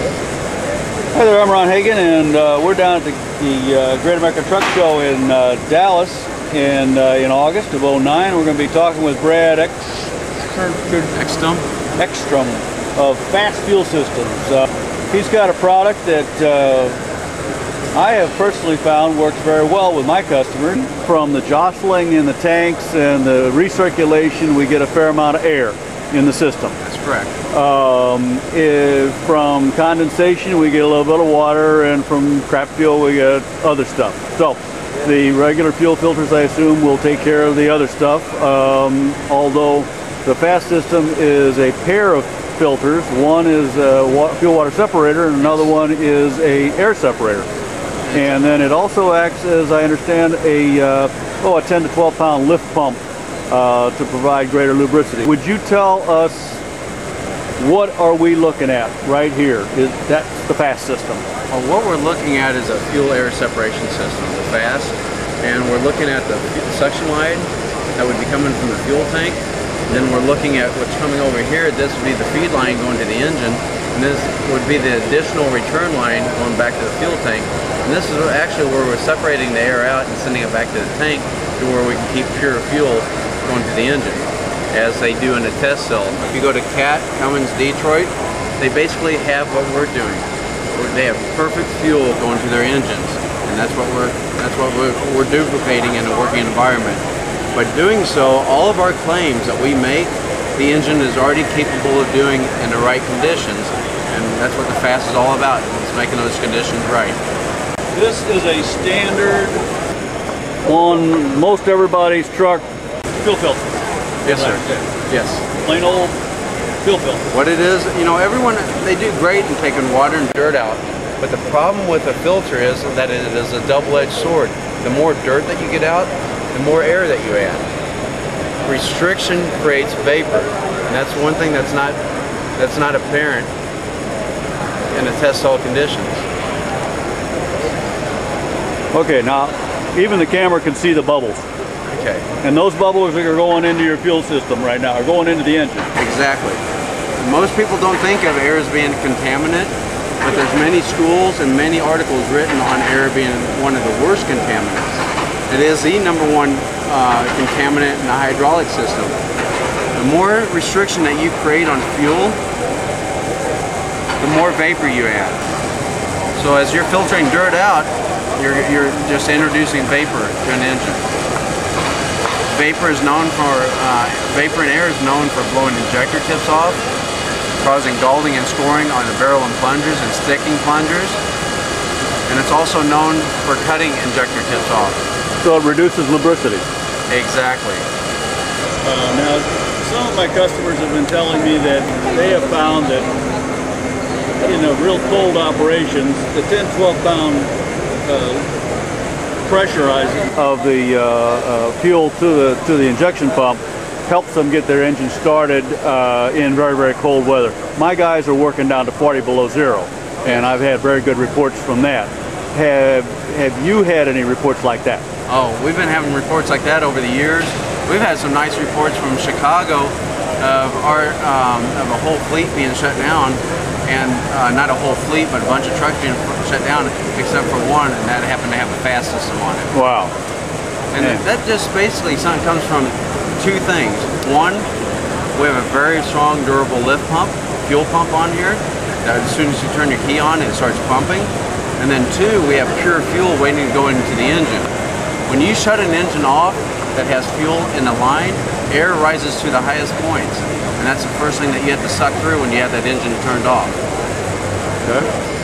Hi there, I'm Ron Hagan, and uh, we're down at the, the uh, Great American Truck Show in uh, Dallas in uh, in August of 09. We're going to be talking with Brad X Extrum. Extrum of Fast Fuel Systems. Uh, he's got a product that uh, I have personally found works very well with my customers. From the jostling in the tanks and the recirculation, we get a fair amount of air in the system. That's correct. Um, if from condensation, we get a little bit of water, and from crap fuel, we get other stuff. So the regular fuel filters, I assume, will take care of the other stuff. Um, although the fast system is a pair of filters. One is a wa- fuel water separator, and another one is a air separator. And then it also acts, as I understand, a uh, oh a 10 to 12 pound lift pump uh, to provide greater lubricity. Would you tell us what are we looking at right here? Is that's the fast system? Well, what we're looking at is a fuel air separation system, the FAST, and we're looking at the suction line that would be coming from the fuel tank. Then we're looking at what's coming over here. This would be the feed line going to the engine, and this would be the additional return line going back to the fuel tank. And this is actually where we're separating the air out and sending it back to the tank to where we can keep pure fuel going to the engine, as they do in a test cell. If you go to CAT, Cummins, Detroit, they basically have what we're doing. They have perfect fuel going to their engines, and that's what we're that's what we're, we're duplicating in a working environment. By doing so, all of our claims that we make, the engine is already capable of doing in the right conditions, and that's what the FAST is all about. It's making those conditions right. This is a standard on most everybody's truck fuel filter. Yes, sir. Yes. Plain old fuel filter. What it is, you know, everyone they do great in taking water and dirt out, but the problem with a filter is that it is a double-edged sword. The more dirt that you get out, the more air that you add. Restriction creates vapor, and that's one thing that's not that's not apparent in the test cell conditions. Okay, now even the camera can see the bubbles, Okay, and those bubbles that are going into your fuel system right now, are going into the engine. exactly. Most people don't think of air as being a contaminant, but there's many schools and many articles written on air being one of the worst contaminants. It is the number one uh, contaminant in the hydraulic system. The more restriction that you create on fuel, the more vapor you add. So as you're filtering dirt out, you're, you're just introducing vapor to an engine. Vapor is known for, uh, vapor and air is known for blowing injector tips off, causing galling and scoring on the barrel and plungers and sticking plungers. And it's also known for cutting injector tips off. So it reduces lubricity. Exactly. Uh, now, some of my customers have been telling me that they have found that in a real cold operations, the 10, 12 pound uh, pressurizing of the uh, uh, fuel to the to the injection pump helps them get their engine started uh, in very very cold weather. My guys are working down to 40 below zero, and I've had very good reports from that. Have have you had any reports like that? Oh, we've been having reports like that over the years. We've had some nice reports from Chicago of our um, of a whole fleet being shut down, and uh, not a whole fleet, but a bunch of trucks being shut down, except for one, and that happened to have a fast system on it. Wow. And Yeah. that just basically something comes from two things. One, we have a very strong, durable lift pump, fuel pump on here. That as soon as you turn your key on, it starts pumping. And then two, we have pure fuel waiting to go into the engine. When you shut an engine off that has fuel in the line, air rises to the highest points. And that's the first thing that you have to suck through when you have that engine turned off. Okay.